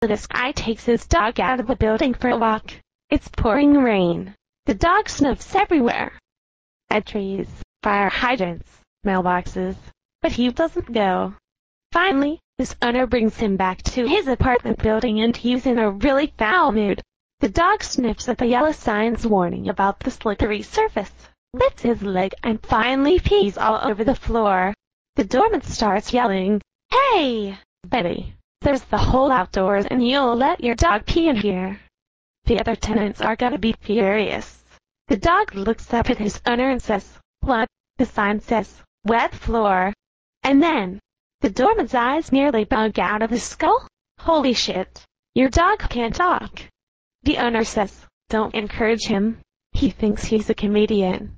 This guy takes his dog out of the building for a walk. It's pouring rain. The dog sniffs everywhere. At trees, fire hydrants, mailboxes. But he doesn't go. Finally, his owner brings him back to his apartment building and he's in a really foul mood. The dog sniffs at the yellow signs warning about the slippery surface, lifts his leg and finally pees all over the floor. The doorman starts yelling, Hey, Betty, there's the whole outdoors and you'll let your dog pee in here. The other tenants are gonna be furious. The dog looks up at his owner and says, What? The sign says, Wet floor. And then, the doorman's eyes nearly bug out of his skull. Holy shit, your dog can't talk. The owner says, Don't encourage him. He thinks he's a comedian.